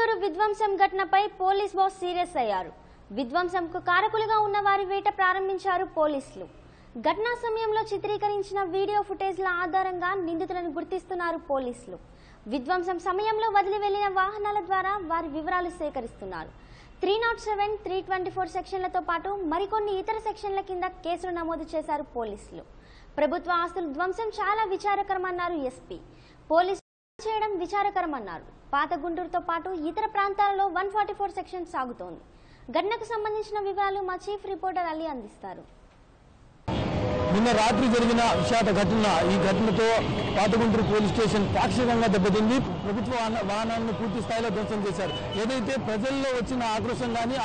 విధ్వంసం ఘటనపై police boss serious అయ్యారు. విధ్వంసంకు కారకులుగా ఉన్న వారి వేట ప్రారంభించారు పోలీసులు. ఘటనా సమయంలో చిత్రీకరించిన వీడియో ఫుటేజ్ల ఆధారంగా నిందితులను గుర్తిస్తున్నారు పోలీసులు. విధ్వంసం సమయంలో వదిలి వెళ్ళిన వాహనాల ద్వారా వారి వివరాలు సేకరిస్తున్నారు. Three naught seven three twenty four సెక్షన్లతో పాటు మరికొన్ని ఇతర సెక్షన్ల కింద కేసులు నమోదు చేశారు పోలీసులు. ప్రభుత్వ ఆస్తుల ధ్వంసం చాలా విచారకరమన్నారు ఎస్పీ. పోలీసు చేయడం విచారకరమన్నారు. పాత గుంటూరుతో పాటు ఇతర ప్రాంతాలలో వన్ ఫార్టీ ఫోర్ సెక్షన్ సాగుతోంది. ఘటనకు సంబంధించిన వివరాలు మా చీఫ్ రిపోర్టర్ అలీ అందిస్తారు. నిన్న రాత్రి జరిగిన విషాద ఘటన. ఈ ఘటనతో పాతగుంటూరు పోలీస్ స్టేషన్ పాక్షికంగా దెబ్బతింది. ప్రభుత్వ వాహనాలను పూర్తి స్థాయిలో ధ్వంసం చేశారు. ఏదైతే ప్రజల్లో వచ్చిన ఆక్రోశం కానీ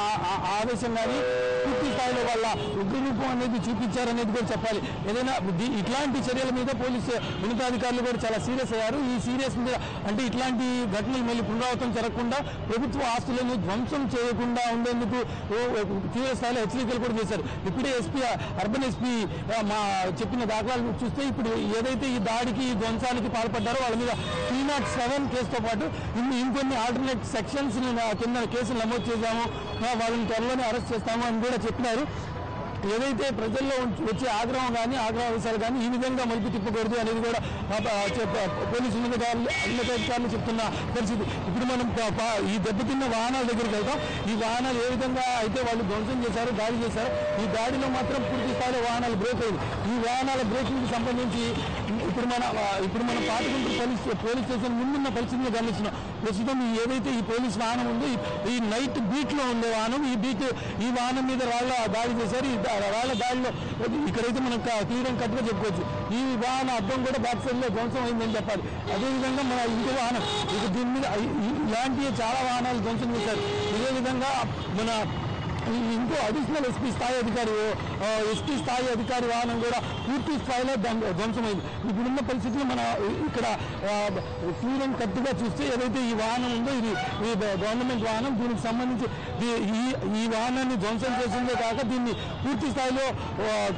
ఆవేశం కానీ పూర్తి స్థాయిలో వాళ్ళ ఉగ్రరూపం అనేది చూపించారనేది కూడా చెప్పాలి. ఏదైనా ఇట్లాంటి చర్యల మీద పోలీసు ఉన్నతాధికారులు కూడా చాలా సీరియస్ అయ్యారు. ఈ సీరియస్ మీద అంటే ఇట్లాంటి ఘటనలు మళ్ళీ పునరావృతం జరగకుండా ప్రభుత్వ ఆస్తులను ధ్వంసం చేయకుండా ఉండేందుకు తీవ్ర స్థాయిలో హెచ్చరికలు కూడా చేశారు. ఇప్పుడే ఎస్పీ అర్బన్ ఎస్పీ మా చెప్పిన దాఖలాలు చూస్తే ఇప్పుడు ఏదైతే ఈ దాడికి ఈ ధ్వంసానికి పాల్పడ్డారో వాళ్ళ మీద త్రీ నాట్ సెవెన్ కేసుతో పాటు ఇన్ని ఇంకొన్ని ఆల్టర్నేట్ సెక్షన్స్ కింద కేసులు నమోదు చేశాము. వాళ్ళని త్వరలోనే అరెస్ట్ చేస్తాము అని కూడా చెప్పినారు. ఏదైతే ప్రజల్లో వచ్చే ఆగ్రహం కానీ ఆగ్రహాలు కానీ ఈ విధంగా మలుపు తిప్పకూడదు అనేది కూడా పోలీసు ఉన్నతాధికారులు ఉన్నతాధికారులు చెప్తున్న పరిస్థితి. ఇప్పుడు మనం ఈ దెబ్బతిన్న వాహనాల దగ్గరికి వెళ్తాం. ఈ వాహనాలు ఏ విధంగా అయితే వాళ్ళు ధ్వంసం చేశారు దాడి చేశారు ఈ దాడిలో మాత్రం పూర్తి స్థాయిలో వాహనాలు బ్రేక్ అయింది ఈ వాహనాల బ్రేకింగ్ సంబంధించి ఇప్పుడు మన ఇప్పుడు మన పాటుకుంటూ పోలీస్ పోలీస్ స్టేషన్ ముందున్న పరిస్థితిని గమనిస్తున్నాం ప్రస్తుతం ఏదైతే ఈ పోలీస్ వాహనం ఉందో ఈ- నైట్ బీట్లో ఉండే వాహనం ఈ బీట్ ఈ వాహనం మీద రాళ్ళ దాడి చేశారు. ఈ రాళ్ళ దాడిలో ఇక్కడైతే మనం క్లియర్ కట్టుగా చెప్పుకోవచ్చు. ఈ వాహన అర్థం కూడా బ్యాక్ సైడ్లో ధ్వంసం అయిందని చెప్పాలి. అదేవిధంగా మన ఇంకో వాహనం ఇక దీని మీద ఇలాంటివి చాలా వాహనాలు ధ్వంసం చేశారు. ఇదే విధంగా మన ఇంకో అడిషనల్ ఎస్పీ స్థాయి అధికారి ఎస్పీ స్థాయి అధికారి వాహనం కూడా పూర్తి స్థాయిలో ధ్వంసమైంది. ఇప్పుడున్న పరిస్థితులు మన ఇక్కడ క్లియర్ అండ్ కట్టుగా చూస్తే ఏదైతే ఈ వాహనం ఉందో ఇది ఈ గవర్నమెంట్ వాహనం దీనికి సంబంధించి ఈ ఈ వాహనాన్ని ధ్వంసం చేసిందే కాక దీన్ని పూర్తి స్థాయిలో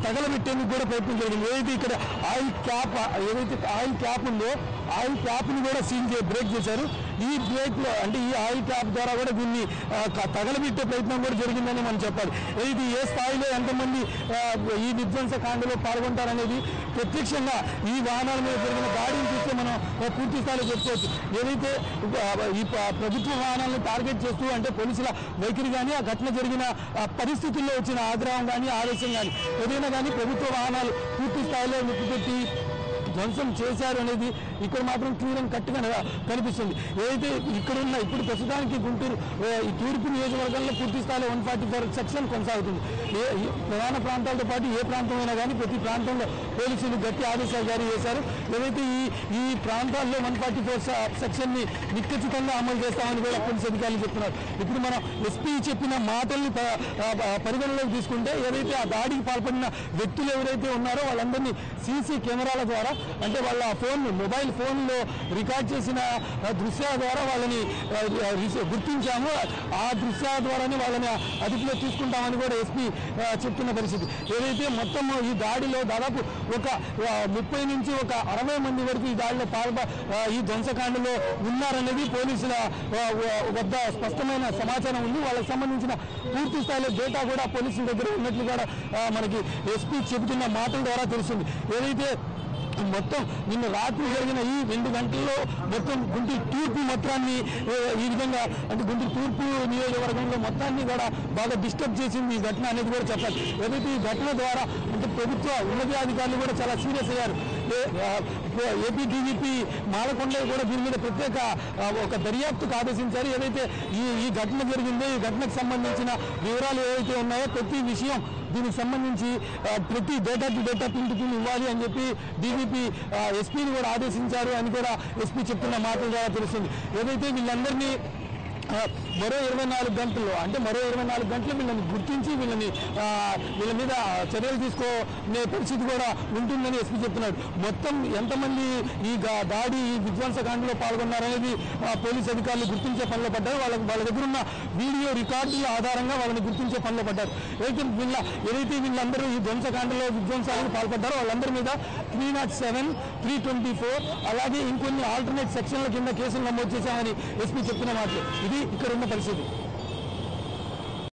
తగలబెట్టేందుకు కూడా ప్రయత్నం జరిగింది. ఏదైతే ఇక్కడ ఆయిల్ క్యాప్ ఏదైతే ఆయిల్ క్యాప్ ఉందో ఆయిల్ క్యాప్ని కూడా సీల్ చే బ్రేక్ చేశారు. ఈ బ్రేక్లో అంటే ఈ ఆయిల్ క్యాప్ ద్వారా కూడా దీన్ని తగలబెట్టే ప్రయత్నం కూడా జరిగిందని మనం చెప్పాలి. ఇది ఏ స్థాయిలో ఎంతమంది ఈ విధ్వంస కాండలో పాల్గొంటారనేది ప్రత్యక్షంగా ఈ వాహనాల మీద జరిగిన దాడిని చూస్తే మనం పూర్తి స్థాయిలో చెప్పుకోవచ్చు. ఏదైతే ఈ ప్రభుత్వ వాహనాలను టార్గెట్ చేస్తూ అంటే పోలీసుల వైఖరి కానీ ఆ ఘటన జరిగిన పరిస్థితుల్లో వచ్చిన ఆగ్రహం కానీ ఆవేశం కానీ ఏదైనా కానీ ప్రభుత్వ వాహనాలు పూర్తి స్థాయిలో నిప్పుపెట్టి ధ్వంసం చేశారు అనేది ఇక్కడ మాత్రం క్లియర్ అండ్ కట్టుగా కనిపిస్తుంది. ఏదైతే ఇక్కడ ఉన్న ఇప్పుడు ప్రస్తుతానికి గుంటూరు ఈ తూర్పు నియోజకవర్గంలో పూర్తి స్థాయిలో వన్ ఫార్టీ ఫోర్ సెక్షన్ కొనసాగుతుంది. ఏ ప్రధాన ప్రాంతాలతో పాటు ఏ ప్రాంతమైనా కానీ ప్రతి ప్రాంతంలో పోలీసులు గట్టి ఆదేశాలు జారీ చేశారు. ఏదైతే ఈ ఈ ప్రాంతాల్లో వన్ ఫార్టీ ఫోర్ సెక్షన్ని అమలు చేస్తామని కూడా పోలీస్ అధికారులు చెప్తున్నారు. ఇప్పుడు మనం ఎస్పీ చెప్పిన మాటల్ని పరిగణలోకి తీసుకుంటే ఏదైతే ఆ దాడికి పాల్పడిన వ్యక్తులు ఎవరైతే ఉన్నారో వాళ్ళందరినీ సీసీ కెమెరాల ద్వారా అంటే వాళ్ళ ఫోన్ మొబైల్ ఫోన్లో రికార్డ్ చేసిన దృశ్యాల ద్వారా వాళ్ళని గుర్తించాము. ఆ దృశ్యాల ద్వారానే వాళ్ళని అదుపులో తీసుకుంటామని కూడా ఎస్పీ చెప్తున్న పరిస్థితి. ఏదైతే మొత్తం ఈ దాడిలో దాదాపు ఒక ముప్పై నుంచి ఒక అరవై మంది వరకు ఈ దాడిలో పాల్ప ఈ ధ్వంసకాండలో ఉన్నారనేది పోలీసుల వద్ద స్పష్టమైన సమాచారం ఉంది. వాళ్ళకి సంబంధించిన పూర్తి స్థాయిలో డేటా కూడా పోలీసుల దగ్గర ఉన్నట్లు కూడా మనకి ఎస్పీ చెబుతున్న మాటల ద్వారా తెలుస్తుంది. ఏదైతే మొత్తం నిన్న రాత్రి జరిగిన ఈ రెండు గంటల్లో మొత్తం గుంటూరు తూర్పు మొత్తాన్ని ఈ విధంగా అంటే గుంటూరు తూర్పు నియోజకవర్గంలో మొత్తాన్ని కూడా బాగా డిస్టర్బ్ చేసింది ఈ ఘటన అనేది కూడా చెప్పాలి. ఏదైతే ఈ ఘటన ద్వారా అంటే ప్రభుత్వ ఉన్నతాధికారులు కూడా చాలా సీరియస్ అయ్యారు. ఏపీ డీజీపీ మాలకొండ కూడా దీని మీద ప్రత్యేక ఒక దర్యాప్తుకు ఆదేశించారు ఏదైతే ఈ ఈ ఘటన జరిగిందో ఈ ఘటనకు సంబంధించిన వివరాలు ఏవైతే ఉన్నాయో ప్రతి విషయం దీనికి సంబంధించి ప్రతి data to data pin to pin ఇవ్వాలి అని చెప్పి డీజీపీ ఎస్పీని కూడా ఆదేశించారు అని కూడా ఎస్పీ చెప్తున్న మాటల ద్వారా తెలుస్తుంది. ఏదైతే వీళ్ళందరినీ మరో ఇరవై నాలుగు గంటల్లో అంటే మరో ఇరవై నాలుగు గంటలు వీళ్ళని గుర్తించి వీళ్ళని వీళ్ళ మీద చర్యలు తీసుకునే పరిస్థితి కూడా ఉంటుందని ఎస్పీ చెప్తున్నాడు. మొత్తం ఎంతమంది ఈ దాడి ఈ విధ్వంసకాండలో పాల్గొన్నారనేది పోలీస్ అధికారులు గుర్తించే పనిలో పడ్డారు. వాళ్ళ వాళ్ళ దగ్గర ఉన్న వీడియో రికార్డుల ఆధారంగా వాళ్ళని గుర్తించే పనిలో పడ్డారు. ఏదైతే వీళ్ళ ఏదైతే వీళ్ళందరూ ఈ ధ్వంసకాండలో విధ్వంసాలకు పాల్పడ్డారో వాళ్ళందరి మీద three naught seven three twenty four అలాగే ఇంకొన్ని ఆల్టర్నేట్ సెక్షన్ల కింద కేసులు నమోదు చేశామని ఎస్పీ చెప్తున్న మాటలు. ఇది ఇక్కడ ఉన్న పరిస్థితి.